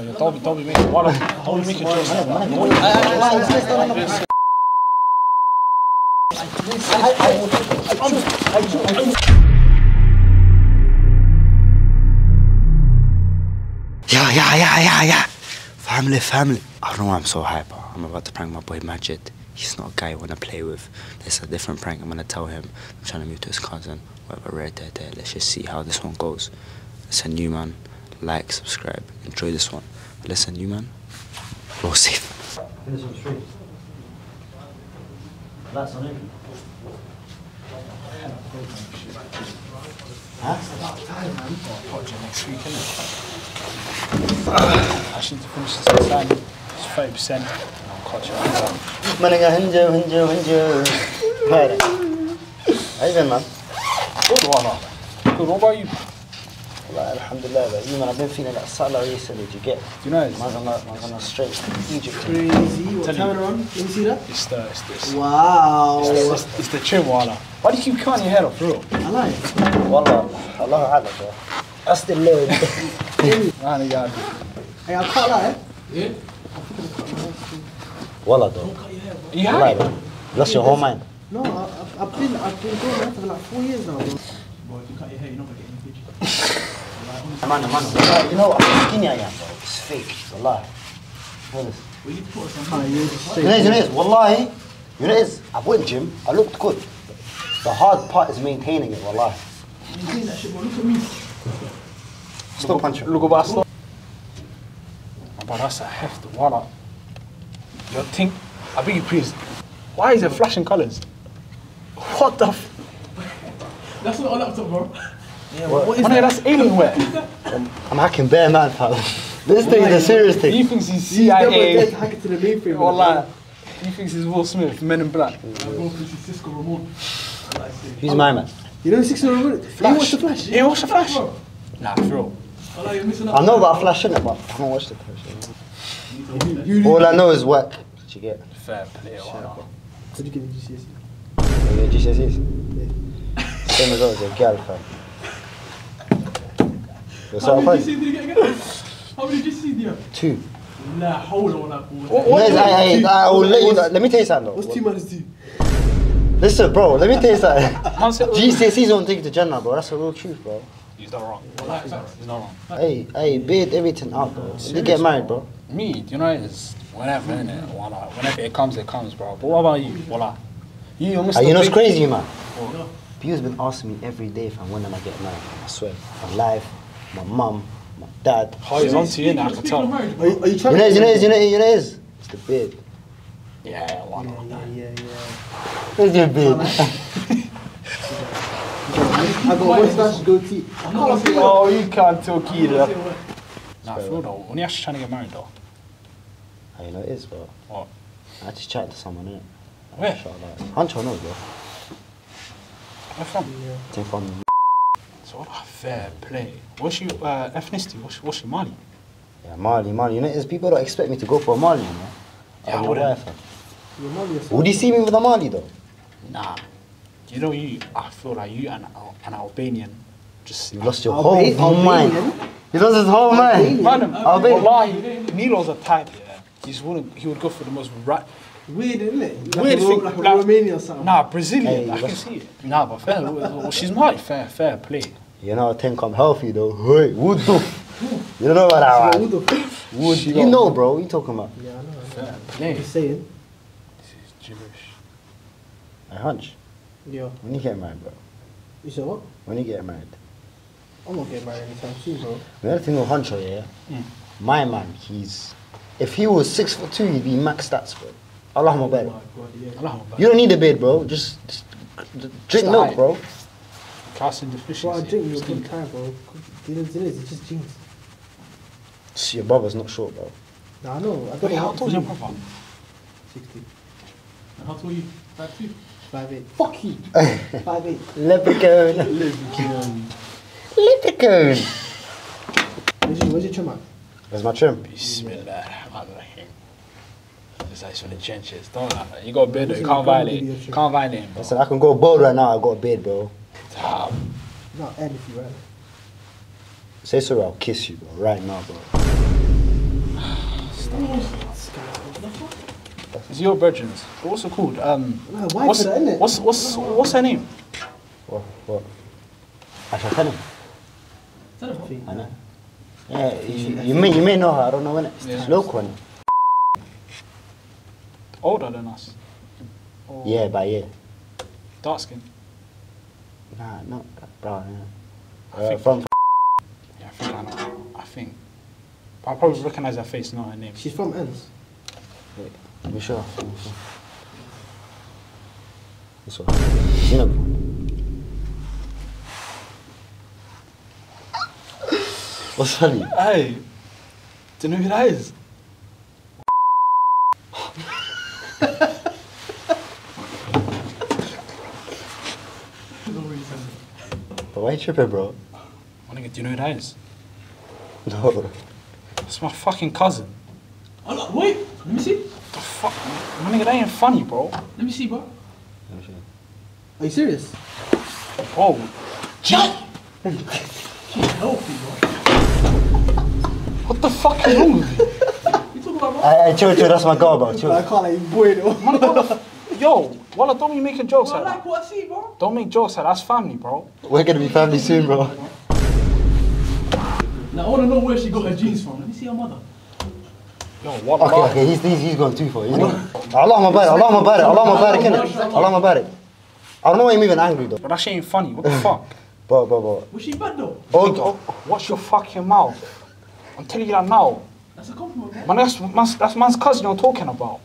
Don't be, don't be making one. Don't be making jokes like that. Yeah, yeah, yeah, yeah, yeah. Family, family. I don't know why I'm so hyper. I'm about to prank my boy Majid. He's not a guy I want to play with. There's a different prank. I'm going to tell him I'm trying to move to his cousin. Whatever, rare, there, there. Let's just see how this one goes. Listen, new man. Like, subscribe. Enjoy this one. Listen, new man. Roll safe. Finish on street. That's on him. Watch it next week, innit? I should finish this inside. It's 30%. I'll catch you later. Maninga hinjo, hinjo, hinjo. Right. How you been, man? Good, Wala. Good, what about you? Like, alhamdulillah, but you man, I've been feeling that Salah recently. Do you get? Do you know it's, Man's on that, man's on that straight Egypt. Crazy. What Tell turn you. around? Let see that. it's the, it's this. Wow. It's, it's, it's the chin, Wala. Why do you keep cutting your head off, bro? I like. Wallah, Allah A'lam, bro. That's the Lord. Man, yeah. Hey, I can't lie. Wallah, though. You Wallah, have bro. That's your whole mind. No, I, I've- I've been I've been doing that for like four years now, bro. Man, man, man. You know how skinny I am, bro. It's fake. Wallah. Know this. Ah, you're just straight. You know, you know, it's wallahi. You know, it's. I went gym. I looked good. The hard part is maintaining it. Wallahi. Maintain that shit, bro. Look at me. Stop punching. Look about stop. But that's a heft, Wala. Your thing, I beg you please. Why is it flashing colours? What the f? That's not a laptop, bro. Yeah, what? What is Man, that? that's Alienware. I'm hacking bare man, fam. This thing is a serious thing. He thinks he's He's never dead CIA. hack it to the mainframe. bro. Wallah. He thinks he's Will Smith, Men in Black. Bro, this is Cisco Ramon. Who's my man? You know 600 minutes? You watch the Flash? You watch the Flash? bro. Nah, for real. Allah, you're missing I know about Flash, innit, but I haven't watched The Flash. You, you, All I know is work. What you get? Fair play, Wala. Did you get the GCSE? Yeah, GCSEs. Same as always, a girl, fam. How many did you get again? How many GCSE do you have? Two. La hawla wa la quwwata. What- No, what- it's- I, I, I will let you know. Let me tell you something. What's though. two minus two? Listen, bro. Let me tell you something. Man said- GCSEs don't take you to Jannah, bro. That's the real truth, bro. He's not wrong. He's not, he's not wrong. Hey, hey, beard everything out, bro. They get married, bro. Me, you know, it's whenever, innit? Wala. Whenever it comes, it comes, bro. But what about you? Wala. You, you're Mr. Hey, you know what's crazy, man? Oh. Bio's been asking me every day, fam, when am I getting married? I swear. My life, my mum, my dad. Oh, he's on to you, innit? I can tell. are you, are you trying You know, to you know, you know, you know, is it's the beard. Yeah, one Wala. Yeah, yeah, yeah. It's your beard? I got one slash goatee. I can't see Oh, you can't talk Kira. Nah, for real though. When you actually trying to get married though. Hey, you know, it is, bro. What? I just chatted to someone, innit? Where? Inshallah. Huncho knows, bro. Where from? Think from So what a fair play. What's your uh, ethnicity? What's, what's your Mali? yeah, Mali, Mali. You know, it's people don't expect me to go for a Mali, you know. Yeah, I don't wouldn't. why, fam. Your mom, your son. Would you see me with a Mali though? Nah. You know you. I feel like you and Al- an Albanian. Just. You lost your Alba- whole mind. He lost his whole mind. Man, Albanian. wallahi, Nilo's a type. Yeah. He's wouldn't. He would go for the most right. Weird, isn't it? Like Weird a, Ro- thing, like a like- Romanian sound. Nah, Brazilian. Hey, I can see it. Nah, but fair. well, she's Mali. Fair, fair play. You know, I think I'm healthy though. Hey, wood though. You don't know about that, Who man. the f- Wood. You know, bro. What you talking about? Yeah, I know. Fair play. Just saying. This is gibberish. I hunch. Yeah. When you get married, bro. You said what? When you get married. I'm not getting married anytime soon, bro. The other thing with Huncho, oh, yeah, hmm. my man, he's if he was six foot two, he'd be max stats, bro. Allahumma Oh barik. my god, yeah. Allah Akbar. You don't need a beard, bro. Just, just drink Just milk, diet. bro. Calcium Bro, I deficiency. drink you a Still- good time, bro. You know, it is, it's just jeans. Shh, Your brother's not short, bro. Nah, I know. I don't Wait, know how tall is to your brother? 60. And how tall are you? Five two. Five eight. Fuck you. Five eight. Leprechaun. Leprechaun. Where's your, where's your trim at? Where's my trim? Bismillahirrahmanirrahim exercise from the trenches. Don't lie. You got a bed though. You can't violate. You can't violate him, bro. I said I can go bold right now. I got a bed, bro. Top. Not anything, right? Say so, I'll kiss you, bro. Right now, bro. Stop. It's your virgin? What's it called? Um, what's, it? what's what's what's her name? What what? I shall tell him. Tell him. I know. Yeah, you, you, may you may know her. I don't know when. It's yeah. local innit? Older than us. Or Yeah, by yeah. Dark skin. Nah, not brown. Yeah. I Uh, think- from Yeah, I think I know. I think. But I probably recognize her face, not her name. She's from Ends. Wait, be sure. This one. You know. What's funny? Hey, do you know who that is? But why you tripping, bro? My nigga, do you know who that is? No. It's my fucking cousin. Oh, no, wait. Let me see. The fuck? My nigga, that ain't funny, bro. Let me see, bro. Are you serious? Bro, She's healthy, bro. what the fuck is wrong with you? You talking? I, I chill, chill. That's my girl, bro. Chill. I can't let you boy though. What the f- Yo, Walla, don't be making jokes I like like that. what I see, bro. Don't make jokes like. That's family, bro. We're gonna be family soon, bro. Now, I want to know where she got her jeans from. Let me see her mother. Yo, Walla. Okay, okay. He's he's, he's going too far. He's going. Allah Mubarak. Allah Mubarak. Allah Mubarak. innit? Allah Mubarak. I don't know why I'm even angry though. But that shit ain't funny. What the fuck? But but but. Was she bad, though? Oh, Nigga, Watch your fucking mouth. I'm telling you that now. That's a compliment, bro. Man, that's man's, that's man's cousin you're talking about.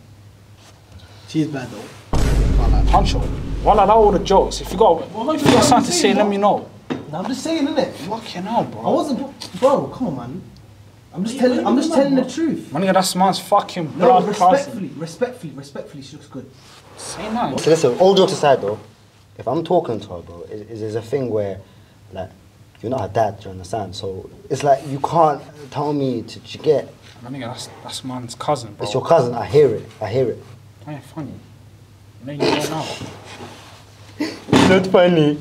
She's bad though. Pancho. Walla, that all the jokes. If you got, if you got something to say, let me know. Nah, I'm just saying, innit? Fucking hell, bro. I bro. wasn't, bro. Come on, man. I'm just telling. I'm just telling the truth. My nigga, that's man's fucking No, blood cousin. respectfully, respectfully, respectfully, she looks good. Say that. So listen, all jokes aside though, if I'm talking to her, bro, it, it, there's a thing where, like, you're not her dad, you understand? So it's like you can't tell me to, to get. My nigga, that's that's man's cousin, bro. It's your cousin. I hear it. I hear it. That ain't funny. No, you don't know. Not funny.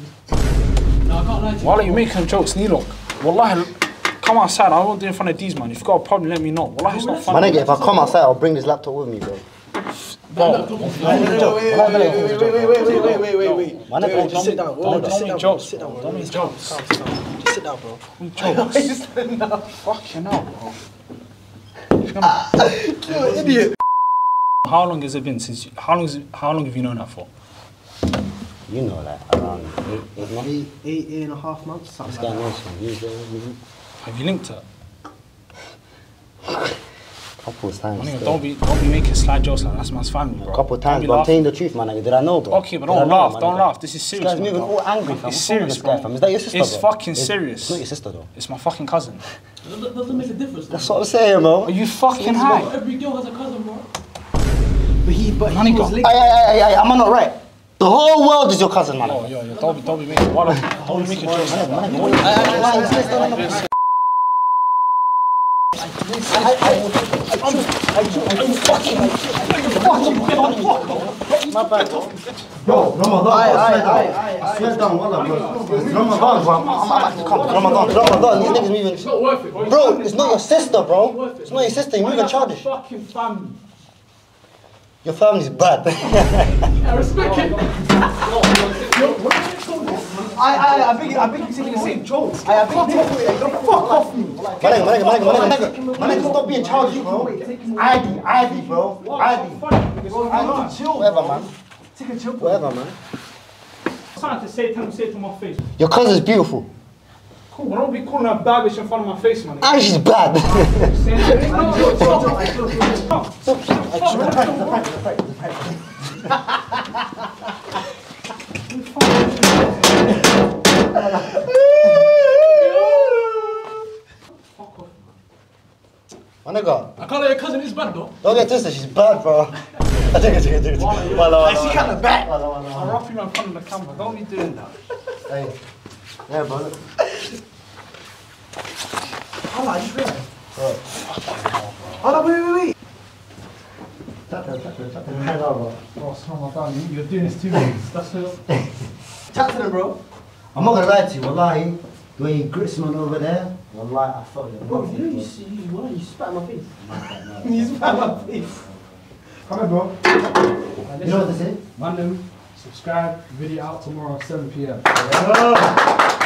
No, I can't lie to you. Why are you making jokes, Nilok? Wallahi, come outside. I won't do it in front of these man. If you got a problem, let me know. Wallahi, it's not My nigga, if I come outside, I'll bring this laptop with me, bro. Bro, It's a joke. My nigga, it's a joke. wait, wait, wait, wait, wait, wait. My nigga, Just sit down. my Whoa, nigga. just sit Don't down. make bro. jokes, Sit down. bro. bro. Don't make Calm, jokes. calm, sit down. Just sit down, bro. jokes. Fucking hell, bro. You're an idiot. How long has it been since? You, how long? Is it, how long have you known her for? You know, like around eight, eight months. Eight, eight, eight and a half months, This something guy like that. knows some. He's there. Have you linked her? Couple My times. nigga, still. don't be don't be making slight jokes like. That's man's family, bro. couple Don't times, be but I'm telling the truth, man. Nigga. Did I know, bro? Okay, but don't know, laugh, man, don't laugh. This is serious. This guy's man, moving bro. all angry, fam. It's What's serious, this bro. fam? Is that your sister, It's bro? fucking It's- serious. It's not your sister, though. It's my fucking cousin. That that doesn't make a difference. That's what I'm saying, bro. Are you fucking high? every girl has a cousin, bro. But he, but he Monica. was linked. Ay, ay, ay, ay, am I not right? The whole world is your cousin, man. Oh, yo, yo, don't be, don't be making, don't, don't be making jokes like that. Yo, Ramadan, I swear down, wallah, bro. Ramadan, bro. Come. Ramadan, Ramadan, these niggas moving. It's not worth it, bro. It's not your sister, bro. It's not your sister, you're moving childish. Fucking family. Your family's bad. I respect it. I, I, I think, I think he's taking the same jokes. I, I think he's taking the fuck off me. My nigga, my nigga, my nigga, my nigga, my nigga, stop being childish, bro. Ivy, Ivy, bro. Ivy. Whatever, man. Take a chill. Whatever, man. Something to say, tell him, say it to my face. Your cousin's beautiful. Cool, but don't be calling her bad bitch in front of my face, man. And she's bad. My don't get twisted, she's bad, bro. I it, take it, take it. Wala, wala, She kind of back. wala, wala, wala. I'll rough you in front of the camera. Don't be doing that. Hey. Yeah, bro. look. Hold on, I just realized. Hold on, wait, wait, wait. Tap her, tap her, tap her. Hang on, bro. Bro, oh my god, you're doing this too. That's it. Chat to them, bro. I'm not gonna lie to you, wallahi. The way he grits man over there, Wallah, I felt like. Bro, you know you, see, you, what? you spat in my face. you spat in my face. Come on, bro. You know what to say? Mandem, subscribe, video out tomorrow, 7 p.m. Yeah.